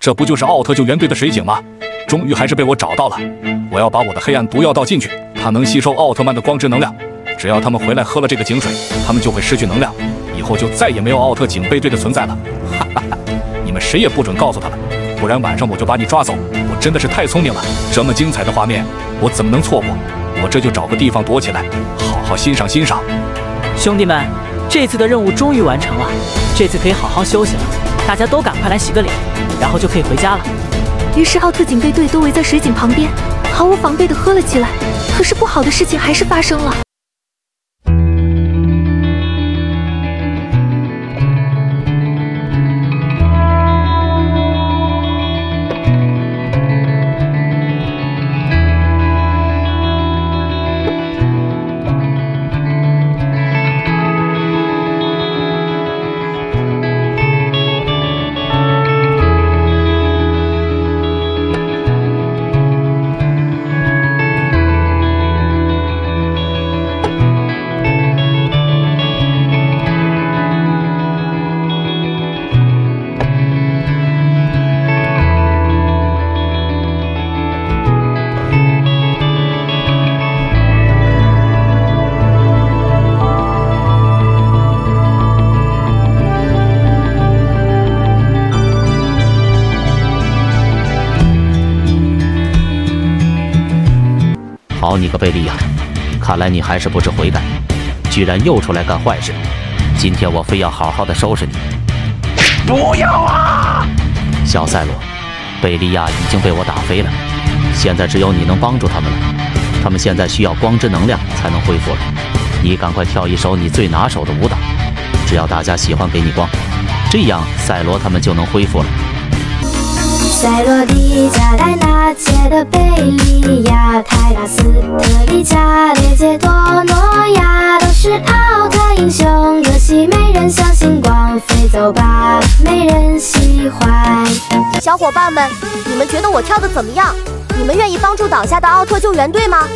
这不就是奥特救援队的水井吗？终于还是被我找到了。我要把我的黑暗毒药倒进去，它能吸收奥特曼的光之能量。只要他们回来喝了这个井水，他们就会失去能量，以后就再也没有奥特警备队的存在了。哈哈哈！你们谁也不准告诉他们，不然晚上我就把你抓走。我真的是太聪明了，这么精彩的画面，我怎么能错过？我这就找个地方躲起来，好好欣赏欣赏。兄弟们，这次的任务终于完成了，这次可以好好休息了。大家都赶快来洗个脸，然后就可以回家了。于是奥特警备队都围在水井旁边，毫无防备地喝了起来。可是不好的事情还是发生了。好你个贝利亚，看来你还是不知悔改，居然又出来干坏事！今天我非要好好的收拾你！不要啊！小赛罗，贝利亚已经被我打飞了，现在只有你能帮助他们了。他们现在需要光之能量才能恢复了，你赶快跳一首你最拿手的舞蹈，只要大家喜欢给你光，这样赛罗他们就能恢复了。赛罗迪加戴拿切的贝利亚泰拉斯特利加列杰多诺亚都是奥特英雄，可惜没人相信光，飞走吧，没人喜欢。小伙伴们，你们觉得我跳的怎么样？你们愿意帮助倒下的奥特救援队吗？